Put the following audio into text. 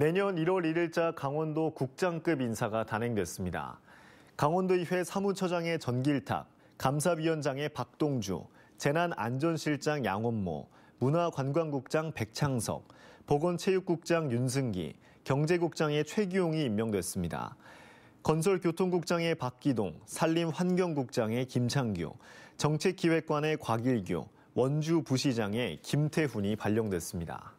내년 1월 1일자 강원도 국장급 인사가 단행됐습니다. 강원도의회 사무처장의 전길탁, 감사위원장의 박동주, 재난안전실장 양원모, 문화관광국장 백창석, 보건체육국장 윤승기, 경제국장의 최기용이 임명됐습니다. 건설교통국장의 박기동, 산림환경국장의 김창규, 정책기획관의 곽일규, 원주 부시장의 김태훈이 발령됐습니다.